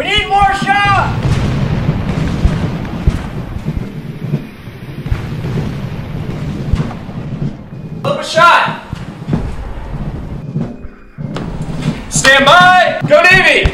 We need more shots! Flip a shot! Stand by! Go, Navy.